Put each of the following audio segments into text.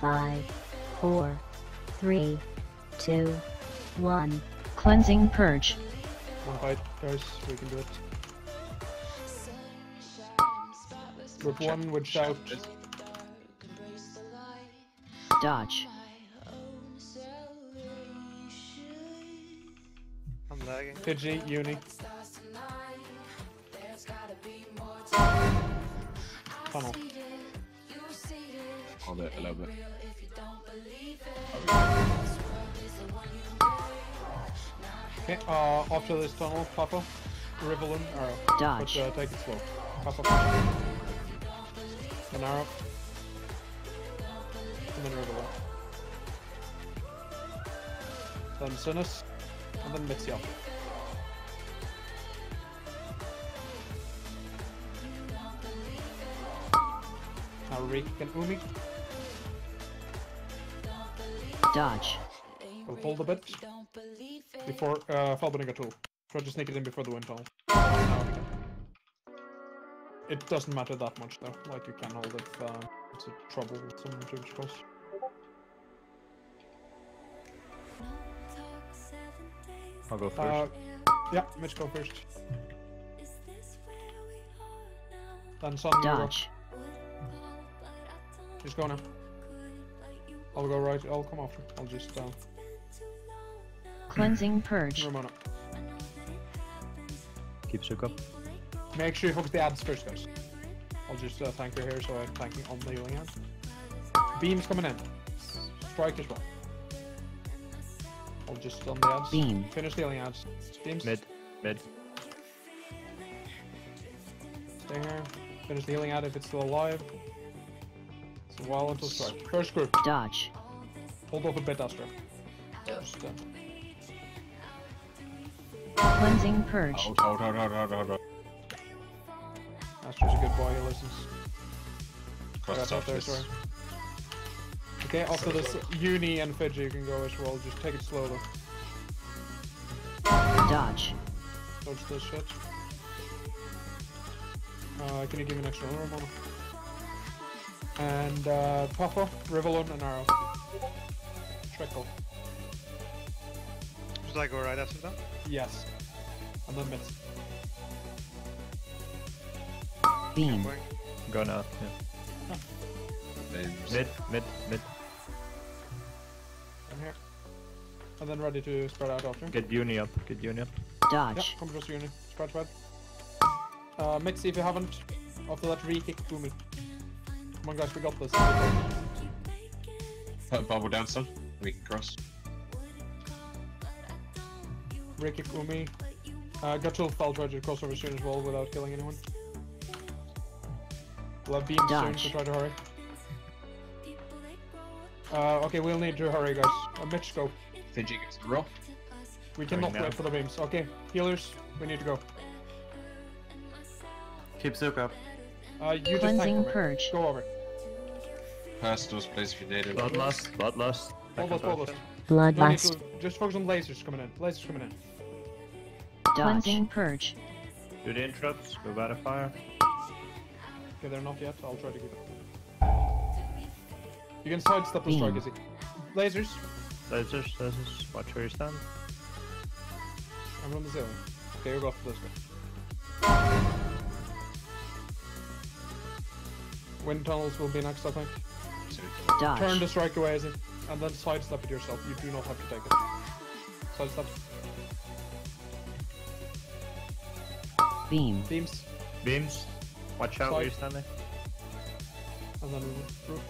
Five, four, three, two, one. Cleansing purge. One fight, guys. We can do it. Group Check- one would check shout. Dodge. I'm lagging. Pidgey, Uni. Tunnel. Hold it a little bit. Okay, uh, after this tunnel, Papa, Rivelin, arrow. Dodge. But uh, take it slow. Papa. An arrow. And then Rivelin. Then Sinus. And then Mitzi Now Reek and Umi. Dodge. We'll hold a bit before uh, Falbening tool. Try to sneak it in before the wind tunnel. It doesn't matter that much though. Like you can hold if uh, it's a trouble with some huge cost. I'll go Uh, first. yeah, Mitch go first. Then Son, you go. Dodge. Just go now. I'll go right. I'll come after. I'll just uh, Cleansing purge. Ramona. Keep Sook up. Make sure you focus the ads first, guys. I'll just uh, tank her here, so I'm tanking on the healing hand. Beams coming in. Strike as well. I'll just on the ads. Beam. Finish the healing ads. Beams. Mid. Mid. Stay here. Finish the healing ad if it's still alive. It's a while strike. First group. Dodge. Hold off a bit, Astra. Just, uh, Cleansing purge. Hold, hold, hold, hold, hold, hold, hold. Astra's a good boy, he listens. Cross Right the up top there, sorry. Okay, after this, Uni and Fidji you can go as well. Just take it slowly. Dodge. Dodge this shit. Uh, can you give me an extra one, Ramona? And uh, Papa, Rivalon, and Arrow. Trickle. Should I go right after that? Yes. And then Mitz. Beam. Going. Go now. Yeah. Names. Mid. Mid. Mid. And here. And then ready to spread out after. Get Uni up. Get Uni up. Dodge. Yeah, Dodge. come across Uni. Spread, spread. Uh, Mitzi, if you haven't, after that re-kick Boomy. Come on guys, we got this. Put bubble down some. We can cross. Re-kick Umi. Uh, Gutchul fell try to cross over soon as well without killing anyone. We'll have beams soon, Dodge. so try to hurry. Uh, okay, we'll need to hurry, guys. Uh, Mitch, go. Fidget gets the roll. We cannot wait for the beams. Okay, healers, we need to go. Keep Zook up. Uh, you just Cleansing tank for me. purge. Go over. Personals, please, if you need it. Bloodlust. Bloodlust. Hold us, hold us. Bloodlust. No need to- Just focus on lasers coming in. Lasers coming in. Dodge. Cleansing purge. Do the interrupts. Go battle fire. Okay, they're not yet. I'll try to keep it. You can sidestep the strike, Beam. is it? Lasers. Lasers. Lasers. Watch where you stand. I'm on the ceiling. Okay, you go after this Wind tunnels will be next, I think. Turn Dodge. the strike away, is it? And then sidestep it yourself. You do not have to take it. Sidestep. Beam. Beams. Beams. Watch out where you're standing. And then through.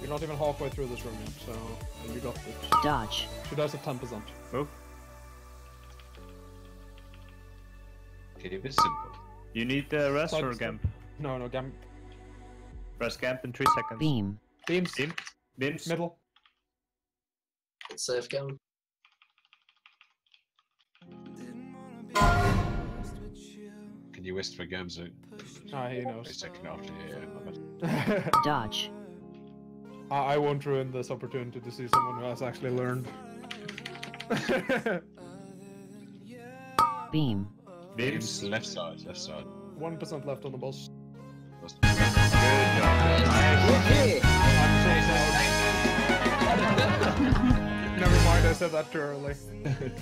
You're not even halfway through this room yet, so you got this. Dodge. She does at 10%. Move. Can you simple? You need the rest or Sidestep. Gamp? No, no, gam. Press Gamp in 3 seconds. Beam. Beams. Beam. Beams. Middle. It's safe game. Can you whisper Gamzu? Ah, he Wait a knows. second after, yeah, yeah. Dodge. I I won't ruin this opportunity to see someone who has actually learned. Beam. Names left side, left side. 1% left on the boss. Good job. Never mind, I said that too early.